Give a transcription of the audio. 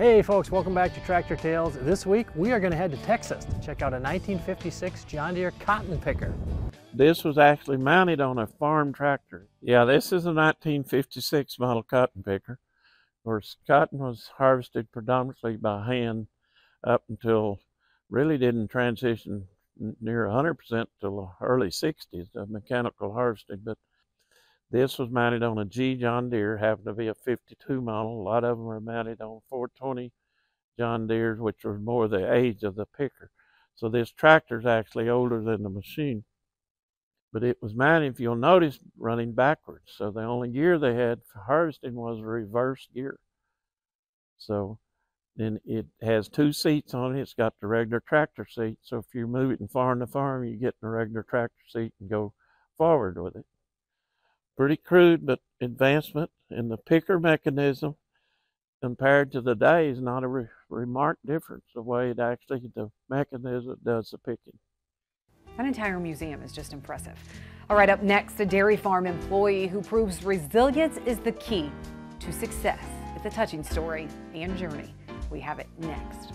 Hey folks, welcome back to Tractor Tales. This week we are going to head to Texas to check out a 1956 John Deere cotton picker. This was actually mounted on a farm tractor. Yeah, this is a 1956 model cotton picker. Of course, cotton was harvested predominantly by hand up until really didn't transition near 100% till the early 60s of mechanical harvesting. But this was mounted on a G John Deere, happened to be a 52 model. A lot of them are mounted on 420 John Deeres, which was more the age of the picker. So this tractor is actually older than the machine but it was mounted, if you'll notice, running backwards. So the only gear they had for harvesting was a reverse gear. So then it has two seats on it. It's got the regular tractor seat. So if you move it from farm to farm, you get the regular tractor seat and go forward with it. Pretty crude, but advancement in the picker mechanism compared to the day is not a re remarked difference the way it actually the mechanism does the picking. That entire museum is just impressive. All right, up next, a dairy farm employee who proves resilience is the key to success. It's a touching story and journey. We have it next.